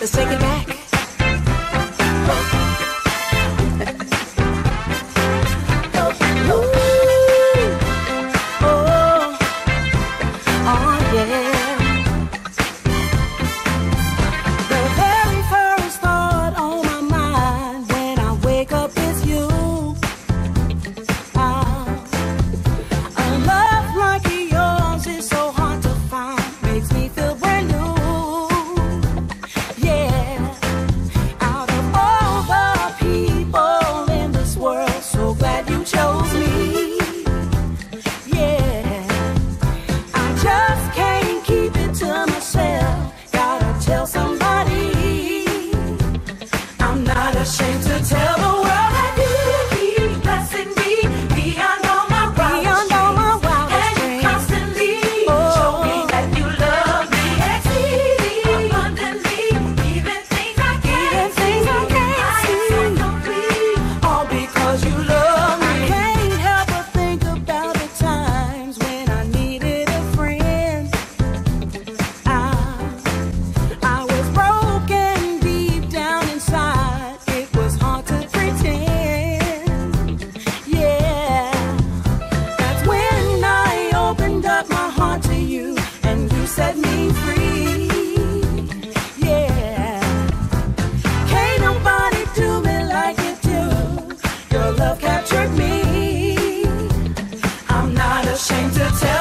Let's take it back. not ashamed to tell ashamed to tell.